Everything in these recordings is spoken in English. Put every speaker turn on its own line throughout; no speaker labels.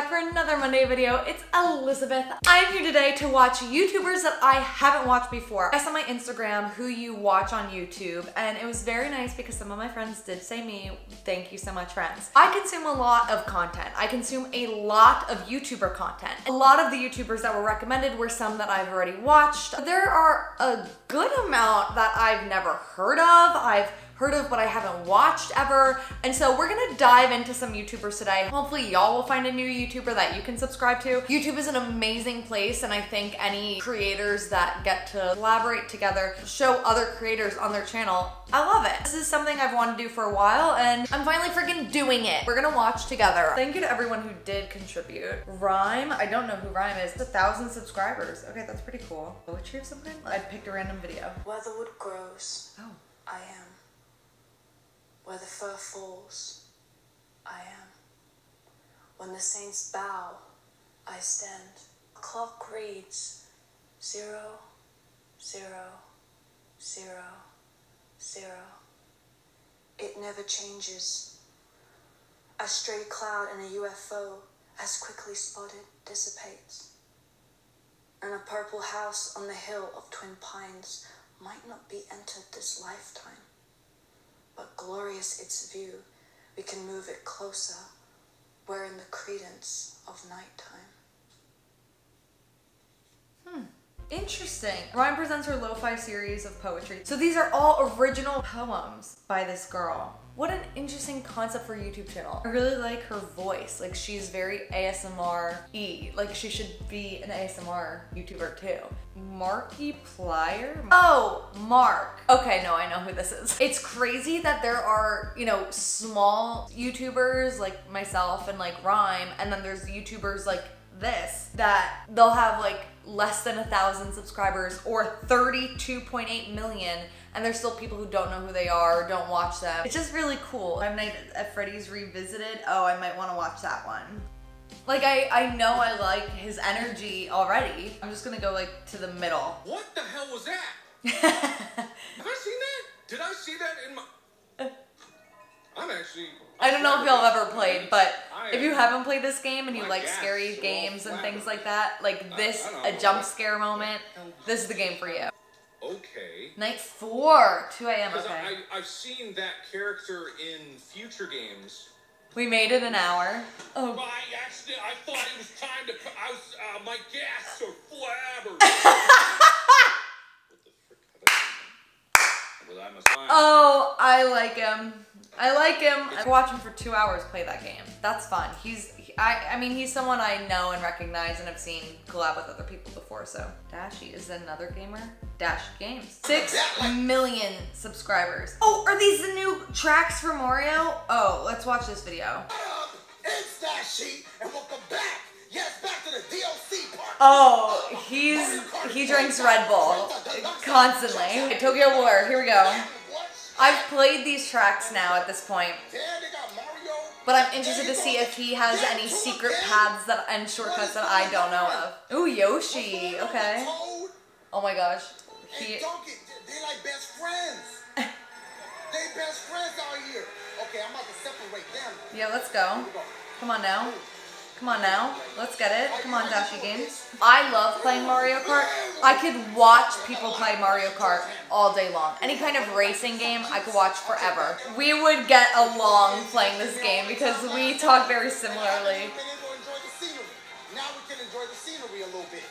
back for another Monday video. It's Elizabeth. I'm here today to watch YouTubers that I haven't watched before. I saw my Instagram who you watch on YouTube and it was very nice because some of my friends did say me, thank you so much friends. I consume a lot of content. I consume a lot of YouTuber content. A lot of the YouTubers that were recommended were some that I've already watched. There are a good amount that I've never heard of. I've heard of but I haven't watched ever. And so we're gonna dive into some YouTubers today. Hopefully y'all will find a new YouTuber that you can subscribe to. YouTube is an amazing place and I think any creators that get to collaborate together, show other creators on their channel, I love it. This is something I've wanted to do for a while and I'm finally freaking doing it. We're gonna watch together. Thank you to everyone who did contribute. Rhyme, I don't know who Rhyme is. It's a thousand subscribers. Okay, that's pretty cool. Poetry or something? I picked a random video.
Weatherwood grows,
Oh.
I am. Where the fur falls, I am. When the saints bow, I stand. The Clock reads zero, zero, zero, zero. It never changes. A stray cloud and a UFO, as quickly spotted, dissipates. And a purple house on the hill of Twin Pines might not be entered this lifetime. But glorious its view, we can move it closer, wearing the credence of nighttime.
Interesting. Rhyme presents her lo-fi series of poetry. So these are all original poems by this girl. What an interesting concept for YouTube channel. I really like her voice. Like she's very ASMR-y. Like she should be an ASMR YouTuber too. Marky Plier? Oh, Mark. Okay, no, I know who this is. It's crazy that there are, you know, small YouTubers like myself and like Rhyme, and then there's YouTubers like this that they'll have like less than a thousand subscribers or 32.8 million and there's still people who don't know who they are don't watch them it's just really cool five nights at freddy's revisited oh i might want to watch that one like i i know i like his energy already i'm just gonna go like to the middle
What the hell was that? Have I seen that? Did I see that in my? I'm actually.
I don't know if y'all ever played, but If you haven't played this game and you
My
like scary
all
games and things like that, like this,
I
a jump scare moment, this is the game for you.
Okay.
Night four, 2 a.m. Okay.
I, I've seen that character in future games.
We made it an hour. Oh,
I actually, I thought it was time to. I was, uh, my gas are flabber. what the frick? Well, I must find.
oh, I like him. I like him. I watch him for two hours play that game. That's fun. He's, he- I, I mean, he's someone I know and recognize and have seen collab with other people before. So Dashie is another gamer. Dash Games. Six million subscribers. Oh, are these the new tracks for Mario? Oh, let's watch this video.
It's sheet, and welcome back. Yes, back to the DLC part.
Oh, he's he drinks Red Bull constantly. Tokyo Blur. Here we go. I've played these tracks now at this point. But I'm interested to see if he has any secret paths that and shortcuts that I don't know of. Ooh, Yoshi. Okay. Oh my gosh. He.
They like best friends. they best friends out here. Okay, I'm about to separate them.
Yeah, let's go. Come on now. Come on now. Let's get it. Come on, DashieGames. I love playing Mario Kart. I could watch people play Mario Kart all day long. Any kind of racing game, I could watch forever. We would get along playing this game because we talk very similarly.
We've been able to enjoy the scenery. Now we can enjoy the scenery a little bit.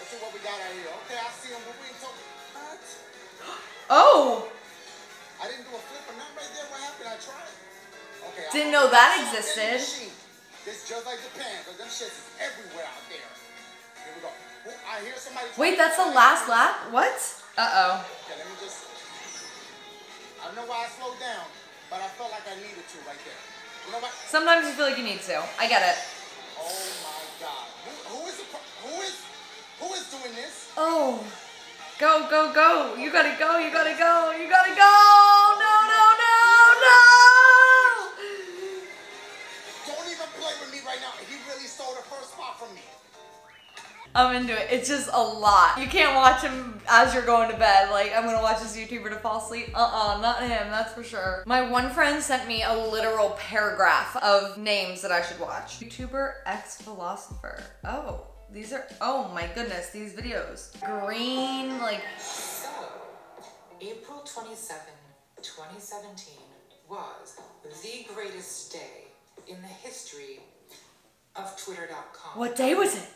Let's see what we got out here. Okay, I see him, but we ain't talking. What?
Oh!
I didn't do a flip or nothing right there. What happened? I tried. Okay.
Didn't know that existed.
This just like Japan, because them shits is everywhere out there.
Wait, that's the last lap? What? Uh-oh.
Okay, let me just. I don't know why I slowed down, but I felt like I needed to right there. You know what?
Sometimes you feel like you need to. I get it.
Oh my God. Who, who is the... Who is... Who is doing this?
Oh. Go, go, go. You gotta go, you gotta go, you gotta go! No, no, no, no!
Don't even play with me right now. He really stole the first spot from me.
I'm into it. It's just a lot. You can't watch him as you're going to bed. Like, I'm gonna watch this YouTuber to fall asleep. Uh-uh, not him, that's for sure. My one friend sent me a literal paragraph of names that I should watch. YouTuber X Philosopher. Oh, these are, oh my goodness, these videos. Green, like,
So, April 27, 2017 was the greatest day in the history of Twitter.com.
What day was it?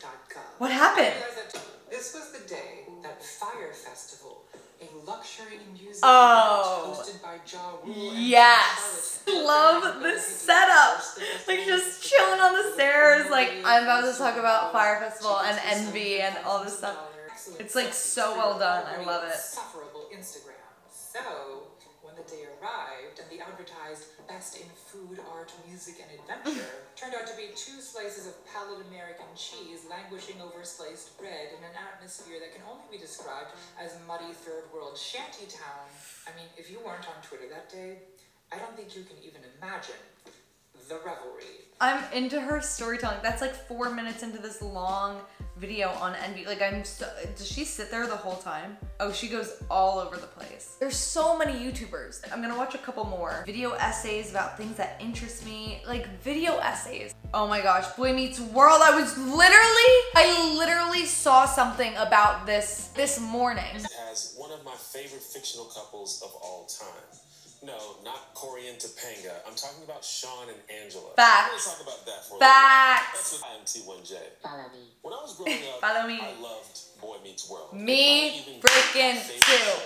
What happened?
I realized that This was the day that Fyre Festival, a luxury music
Oh.
event hosted by Ja Rule
Yes. Love the setup. Like just chilling on the stairs. Like I'm about to talk about
Fyre
Festival and Envy and all this stuff. It's, like, so well done. I love it.
Instagram. So, the day arrived and the advertised best in food, art, music, and adventure turned out to be two slices of pallid American cheese languishing over sliced bread in an atmosphere that can only be described as muddy third world shanty town. I mean, if you weren't on Twitter that day, I don't think you can even imagine the revelry.
I'm into her storytelling. That's like four minutes into this long video on Envy. Like I'm so, does she sit there the whole time? Oh, she goes all over the place. There's so many YouTubers. I'm gonna watch a couple more. Video essays about things that interest me. Like video essays. Oh my gosh, Boy Meets World. I was literally, I literally saw something about this this morning.
as one of my favorite fictional couples of all time. No, not Corey and Topanga. I'm talking about Shawn and Angela.
Facts.
Let's talk about that for
Facts.
little bit. That's with IMT1J. Follow me. When I was growing up,
Follow me.
I loved Boy Meets World.
Me
It might even be
freaking too.
show.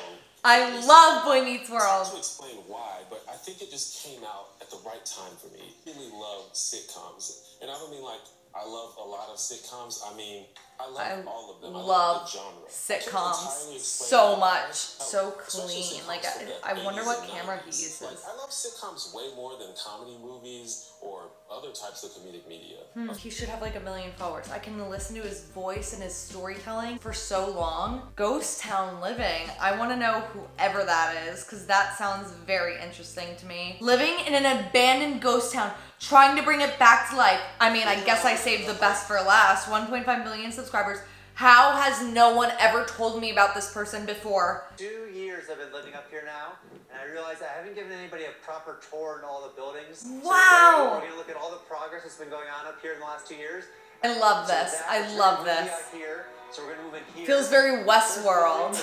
I love Boy Meets World.
To explain why, but I think it just came out at the right time for me. I really love sitcoms, and I don't mean like I love a lot of sitcoms. I mean I love
I
all of them. I
love
love the genre.
Sitcoms so much, so clean. Like, I- I wonder what camera he uses.
Like, I love sitcoms way more than comedy movies or other types of comedic media.
Hmm, he should have like a million followers. I can listen to his voice and his storytelling for so long. Ghost Town Living. I want to know whoever that is because that sounds very interesting to me. Living in an abandoned ghost town, trying to bring it back to life. I mean, I guess I saved the best for last. 1.5 million subscribers. How has no one ever told me about this person before?
Two years I've been living up here now, and I realize I haven't given anybody a proper tour in all the buildings. So today
Wow.
we're gonna look at all the progress that's been going on up here in the last two years.
I love
So
this. I love this.
Here, so we're gonna move in here.
Feels very Westworld.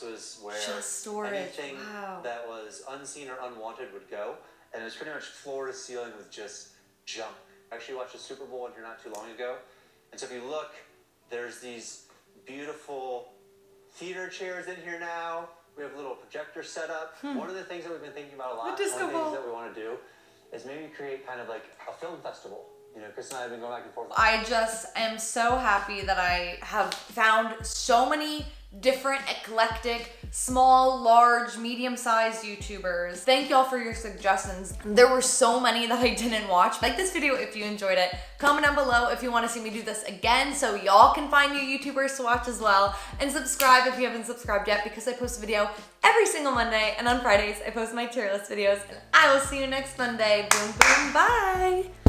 This was where
Just storage,
anything
wow.
that was unseen or unwanted would go, and it was pretty much floor to ceiling with just junk. I actually watched the Super Bowl in here not too long ago, and so if you look, there's these beautiful theater chairs in here now. We have a little projector set up. One of the things that we've been thinking about a lot,
Hmm.
one of the things that we want to do, is maybe create kind of like a film festival. You know, Chris and I have been going back and forth.
I just am so happy that I have found so many different, eclectic, small, large, medium sized YouTubers. Thank y'all for your suggestions. There were so many that I didn't watch. Like this video if you enjoyed it. Comment down below if you want to see me do this again so y'all can find new YouTubers to watch as well. And subscribe if you haven't subscribed yet because I post a video every single Monday and on Fridays I post my tier list videos and I will see you next Monday. Boom, boom, bye.